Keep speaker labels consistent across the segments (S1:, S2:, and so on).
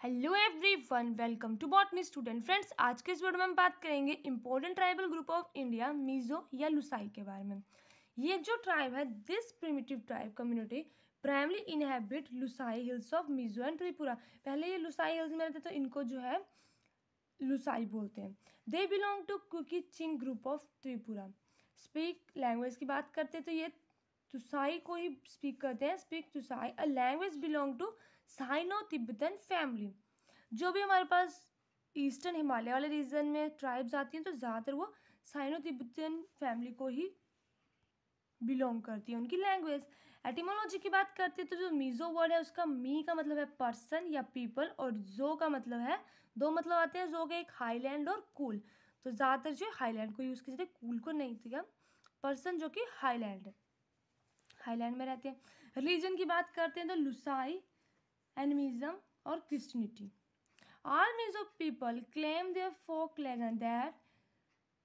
S1: Hello everyone welcome to botany student friends आज के इस वीडियो में हम बात करेंगे important tribal group of India Mizo या लुसाई के बारे में। ये जो ट्राइब है this primitive tribe community primarily inhabit Lushai hills of Mizo and Tripura पहले ये लुसाई हिल्स में रहते तो इनको जो है लुसाई बोलते हैं। They belong to Kuki Chin group of Tripura speak language की बात करते तो ये तुसाई को ही स्पीक करते हैं speak Lushai a language belong to Sino Tibetan family जो भी हमारे पास ईस्टर्न हिमालय वाले रीजन में ट्राइब्स आती हैं तो ज़्यादातर वो साइनो तिब्बतन फैमिली को ही बिलोंग करती है, उनकी लैंग्वेज एटिमोलॉजी की बात करते हैं तो जो मीज़ो वर्ड है, उसका मी का मतलब है पर्सन या पीपल और जो का मतलब है, दो मतलब आते हैं जो के एक हाईलैंड और कूल तो ज़्यादातर जो हाईलैंड को यूज़ कीजिए कूल को नहीं तो क्या पर्सन जो कि हाईलैंड है। हाईलैंड में रहते हैं। रिलीजन की बात करते हैं तो लुसाई, एनिमिज्म और Christianity all Mizo people claim their folk legend that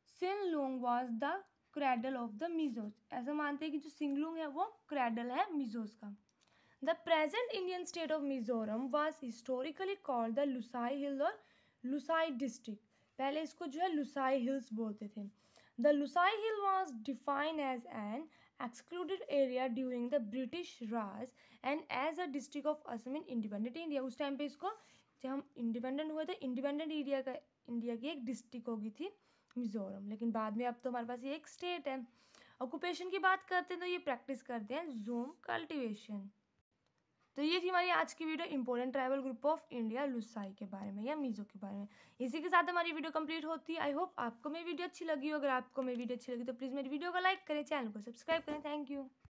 S1: Sinlung was the cradle of the Mizos ऐसा मानते हैं कि जो सिंगलोंग है, वो क्रैडल है मीजोज का। The present Indian state of Mizoram was historically called the Lushai hill और लुसाई डिस्ट्रिक्ट पहले इसको जो है लुसाई हिल्स बोलते थे। The Lushai hill was defined as an excluded area during the British Raj and as a district of Assam in independent India. उस time पे इसको जब हम इंडिपेंडेंट हुए थे इंडिपेंडेंट इंडिया का इंडिया की एक डिस्ट्रिक्ट होगी थी मिजोरम। लेकिन बाद में अब तो हमारे पास ये एक स्टेट है। ऑक्यूपेशन की बात करते हैं तो ये प्रैक्टिस करते हैं जूम कल्टिवेशन तो ये थी हमारी आज की video important tribal group of India Lushai के बारे में या मीजो के बारे में। इसी के साथ हमारी वीडियो कंप्लीट होती है। आई होप आपको मेरी वीडियो अच्छी लगी हो। अगर आपको मेरी वीडियो अच्छी लगी तो प्लीज़ मेरी वीडियो को लाइक करें चैनल को सब्सक्राइब करें। Thank you